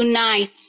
tonight.